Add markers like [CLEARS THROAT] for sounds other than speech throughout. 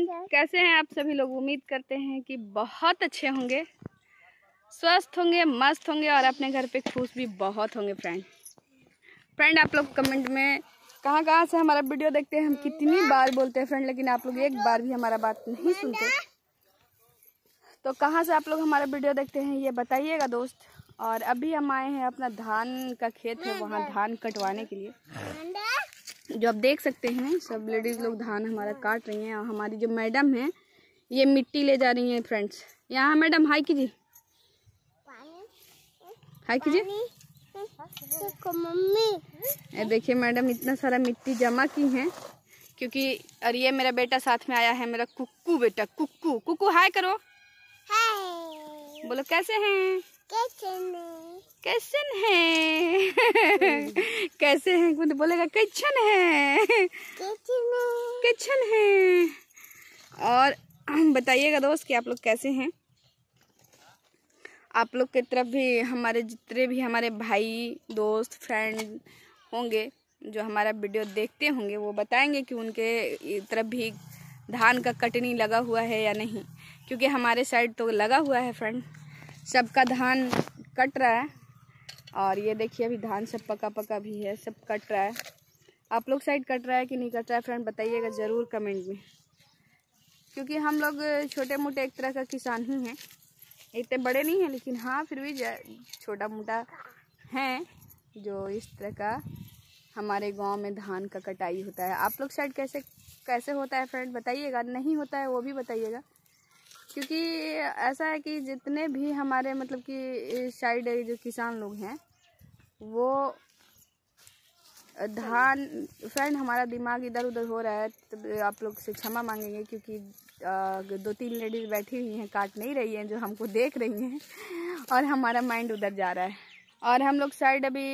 Friend कैसे हैं आप सभी लोग? उम्मीद करते हैं कि बहुत अच्छे होंगे। स्वस्थ होंगे मस्त होंगे और अपने घर पे खुश भी बहुत होंगे फ्रेंड फ्रेंड आप लोग कमेंट में कहाँ कहाँ से हमारा वीडियो देखते हैं? हम कितनी बार बोलते हैं फ्रेंड लेकिन आप लोग एक बार भी हमारा बात नहीं सुनते। तो कहाँ से आप लोग हमारा वीडियो देखते हैं ये बताइएगा दोस्त। और अभी हम आए हैं अपना धान का खेत है वहाँ धान कटवाने के लिए। जो आप देख सकते हैं सब लेडीज़ लोग धान हमारा काट रही हैं। और हमारी जो मैडम है ये मिट्टी ले जा रही हैं फ्रेंड्स। यहाँ मैडम हाई कीजिए। हाई कीजिए। मम्मी ये देखिए मैडम इतना सारा मिट्टी जमा की हैं क्योंकि और ये मेरा बेटा साथ में आया है मेरा कुक्कू बेटा कुक्कू। कुक्कू हाय करो। हाय। बोलो कैसे हैं? कैसे नहीं कैसन है? [LAUGHS] कैसे हैं? खुद बोलेगा कैसन है? कैसे नहीं है? और [CLEARS THROAT] बताइएगा दोस्त कि आप लोग कैसे हैं? आप लोग की तरफ़ भी हमारे जितने भी हमारे भाई दोस्त फ्रेंड होंगे जो हमारा वीडियो देखते होंगे वो बताएँगे कि उनके तरफ़ भी धान का कटनी लगा हुआ है या नहीं। क्योंकि हमारे साइड तो लगा हुआ है फ्रेंड सबका धान कट रहा है। और ये देखिए अभी धान सब पका पका भी है, सब कट रहा है। आप लोग साइड कट रहा है कि नहीं कट रहा है फ्रेंड बताइएगा ज़रूर कमेंट में। क्योंकि हम लोग छोटे मोटे एक तरह का किसान ही हैं। इतने बड़े नहीं हैं, लेकिन हाँ फिर भी छोटा मोटा हैं जो इस तरह का हमारे गाँव में धान का कटाई होता है। आप लोग साइड कैसे कैसे होता है फ्रेंड बताइएगा? नहीं होता है, वो भी बताइएगा। क्योंकि ऐसा है कि जितने भी हमारे मतलब कि साइड जो किसान लोग हैं, वो धान फ्रेंड हमारा दिमाग इधर उधर हो रहा है तो आप लोग से क्षमा मांगेंगे क्योंकि दो तीन लेडीज़ बैठी हुई हैं, काट नहीं रही हैं, जो हमको देख रही हैं, और हमारा माइंड उधर जा रहा है। और हम लोग साइड अभी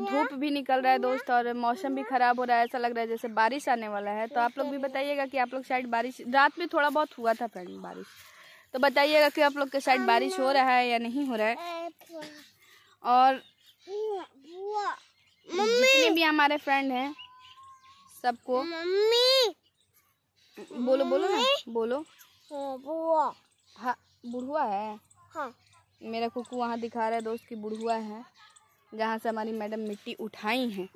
धूप भी निकल रहा है दोस्त, और मौसम भी ख़राब हो रहा है, ऐसा लग रहा है जैसे बारिश आने वाला है। तो आप लोग भी बताइएगा कि आप लोग साइड बारिश, रात में थोड़ा बहुत हुआ था फ्रेंड बारिश। तो बताइएगा कि आप लोग के साइड बारिश हो रहा है या नहीं हो रहा है। और जितने भी हमारे फ्रेंड हैं सबको मम्मी। बोलो बोलो ना बोलो। हाँ बुढ़ुआ है। हाँ। मेरा कुकू वहाँ दिखा रहा है दोस्त की बुढ़ुआ है जहाँ से हमारी मैडम मिट्टी उठाई हैं।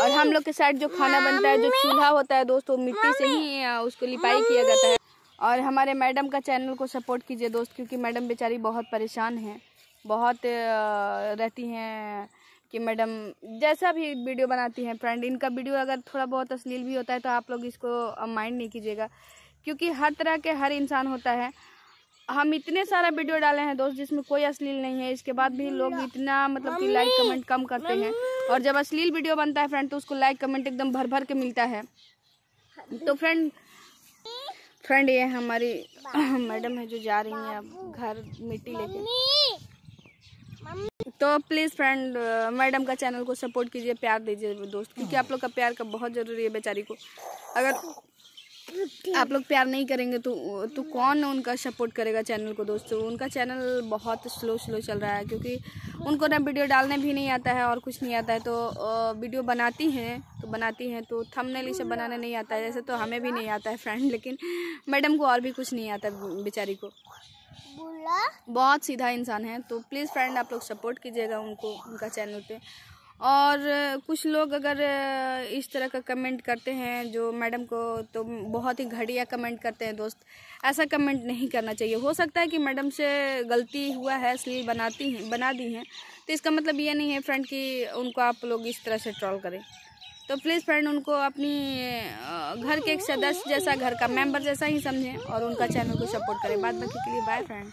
और हम लोग के साइड जो खाना बनता है जो चूल्हा होता है दोस्त वो मिट्टी से ही उसको लिपाई किया जाता है। और हमारे मैडम का चैनल को सपोर्ट कीजिए दोस्त क्योंकि मैडम बेचारी बहुत परेशान हैं। बहुत रहती हैं कि मैडम जैसा भी वीडियो बनाती हैं फ्रेंड इनका वीडियो अगर थोड़ा बहुत अश्लील भी होता है तो आप लोग इसको माइंड नहीं कीजिएगा क्योंकि हर तरह के हर इंसान होता है। हम इतने सारा वीडियो डाले हैं दोस्त जिसमें कोई अश्लील नहीं है। इसके बाद भी लोग इतना मतलब कि लाइक कमेंट कम करते हैं। और जब अश्लील वीडियो बनता है फ्रेंड तो उसको लाइक कमेंट एकदम भर भर के मिलता है। तो फ्रेंड फ्रेंड ये हमारी [CLEARS THROAT] मैडम है जो जा रही है अब घर मिट्टी लेके। तो प्लीज़ फ्रेंड मैडम का चैनल को सपोर्ट कीजिए प्यार दीजिए दोस्त क्योंकि आप लोग का प्यार का बहुत ज़रूरी है बेचारी को। अगर आप लोग प्यार नहीं करेंगे तो तो कौन उनका सपोर्ट करेगा चैनल को दोस्तों? उनका चैनल बहुत स्लो स्लो चल रहा है क्योंकि उनको ना वीडियो डालने भी नहीं आता है और कुछ नहीं आता है। तो वीडियो बनाती हैं तो बनाती हैं तो थंबनेल इसे बनाने नहीं आता है। जैसे तो हमें भी नहीं आता है फ्रेंड लेकिन मैडम को और भी कुछ नहीं आता बेचारी को। बहुत सीधा इंसान है तो प्लीज़ फ्रेंड आप लोग सपोर्ट कीजिएगा उनको उनका चैनल पे। और कुछ लोग अगर इस तरह का कमेंट करते हैं जो मैडम को तो बहुत ही घटिया कमेंट करते हैं, दोस्त। ऐसा कमेंट नहीं करना चाहिए। हो सकता है कि मैडम से गलती हुआ है इसलिए बनाती हैं, बना दी हैं। तो इसका मतलब ये नहीं है फ्रेंड कि उनको आप लोग इस तरह से ट्रॉल करें। तो प्लीज़ फ्रेंड उनको अपनी घर के एक सदस्य जैसा, घर का मेंबर जैसा ही समझें और उनका चैनल को सपोर्ट करें। बाद बाकी के लिए बाय फ्रेंड